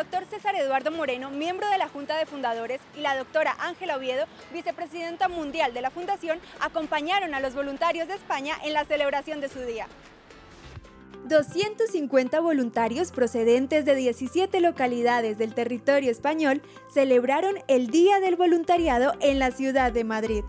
doctor César Eduardo Moreno, miembro de la Junta de Fundadores, y la doctora Ángela Oviedo, vicepresidenta mundial de la Fundación, acompañaron a los voluntarios de España en la celebración de su día. 250 voluntarios procedentes de 17 localidades del territorio español celebraron el Día del Voluntariado en la ciudad de Madrid.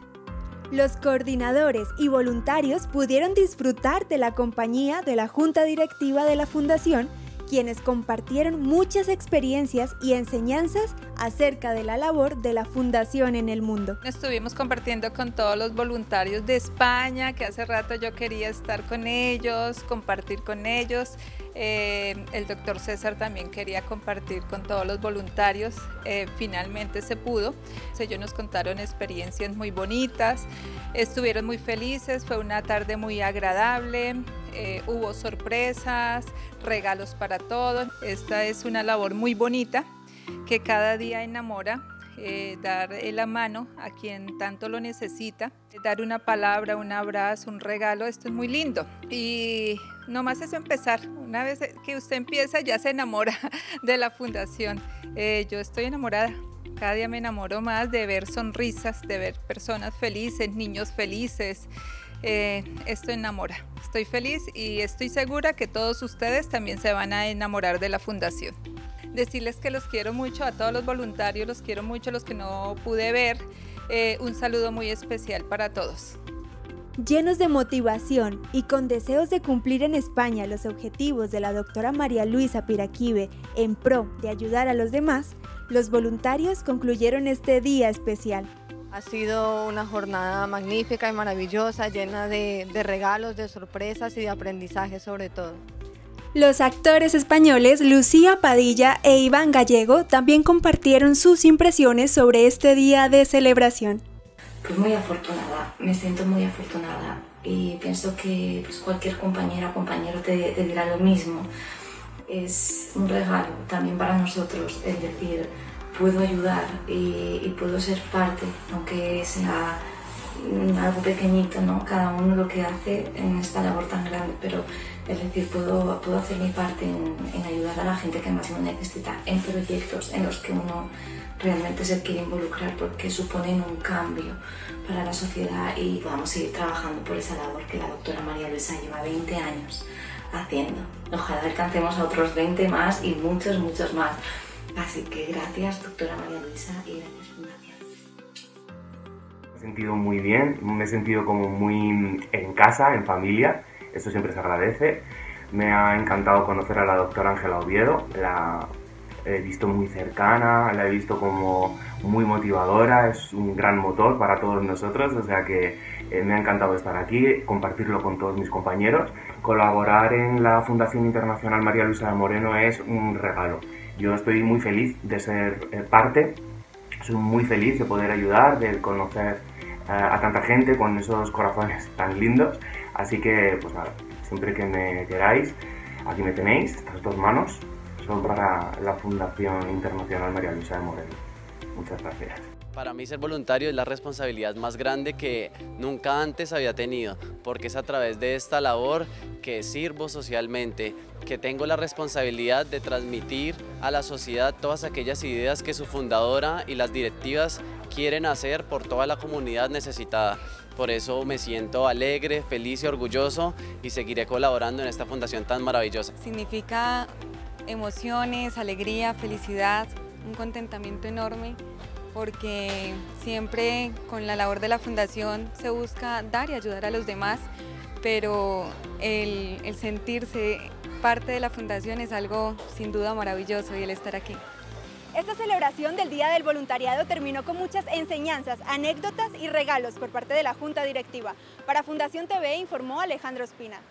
Los coordinadores y voluntarios pudieron disfrutar de la compañía de la Junta Directiva de la Fundación quienes compartieron muchas experiencias y enseñanzas acerca de la labor de la Fundación en el mundo. Estuvimos compartiendo con todos los voluntarios de España, que hace rato yo quería estar con ellos, compartir con ellos. Eh, el doctor César también quería compartir con todos los voluntarios. Eh, finalmente se pudo. Ellos nos contaron experiencias muy bonitas, estuvieron muy felices, fue una tarde muy agradable. Eh, hubo sorpresas, regalos para todos. Esta es una labor muy bonita que cada día enamora. Eh, dar la mano a quien tanto lo necesita, dar una palabra, un abrazo, un regalo, esto es muy lindo. Y nomás es empezar, una vez que usted empieza ya se enamora de la fundación. Eh, yo estoy enamorada, cada día me enamoro más de ver sonrisas, de ver personas felices, niños felices. Esto enamora. Estoy feliz y estoy segura que todos ustedes también se van a enamorar de la fundación. Decirles que los quiero mucho, a todos los voluntarios los quiero mucho, los que no pude ver. Eh, un saludo muy especial para todos. Llenos de motivación y con deseos de cumplir en España los objetivos de la doctora María Luisa Piraquive en pro de ayudar a los demás, los voluntarios concluyeron este día especial. Ha sido una jornada magnífica y maravillosa, llena de, regalos, de sorpresas y de aprendizaje sobre todo. Los actores españoles Lucía Padilla e Iván Gallego también compartieron sus impresiones sobre este día de celebración. Pues muy afortunada, me siento muy afortunada y pienso que pues, cualquier compañera o compañero te, te dirá lo mismo. Es un regalo también para nosotros el decir, puedo ayudar y, puedo ser parte, aunque sea algo pequeñito, ¿no? Cada uno lo que hace en esta labor tan grande, pero es decir, puedo, puedo hacer mi parte en, ayudar a la gente que más lo necesita en proyectos en los que uno realmente se quiere involucrar porque suponen un cambio para la sociedad y podamos seguir trabajando por esa labor que la doctora María Luisa lleva 20 años haciendo. Ojalá alcancemos a otros 20 más y muchos, muchos más. Así que gracias, doctora María Luisa, y gracias, Fundación. Me he sentido muy bien, me he sentido como muy en casa, en familia, eso siempre se agradece. Me ha encantado conocer a la doctora Ángela Oviedo, la he visto muy cercana, la he visto como muy motivadora, es un gran motor para todos nosotros, o sea que eh, me ha encantado estar aquí, compartirlo con todos mis compañeros. Colaborar en la Fundación Internacional María Luisa de Moreno es un regalo yo estoy muy feliz de ser eh, parte, soy muy feliz de poder ayudar, de conocer eh, a tanta gente con esos corazones tan lindos. Así que, pues nada, siempre que me queráis, aquí me tenéis, estas dos manos son para la Fundación Internacional María Luisa de Moreno. Muchas gracias. Para mí ser voluntario es la responsabilidad más grande que nunca antes había tenido, porque es a través de esta labor que sirvo socialmente, que tengo la responsabilidad de transmitir a la sociedad todas aquellas ideas que su fundadora y las directivas quieren hacer por toda la comunidad necesitada. Por eso me siento alegre, feliz y orgulloso y seguiré colaborando en esta fundación tan maravillosa. Significa emociones, alegría, felicidad, un contentamiento enorme porque siempre con la labor de la fundación se busca dar y ayudar a los demás, pero el, sentirse parte de la fundación es algo sin duda maravilloso y el estar aquí. Esta celebración del Día del Voluntariado terminó con muchas enseñanzas, anécdotas y regalos por parte de la Junta Directiva. Para Fundación TV informó Alejandro Espina.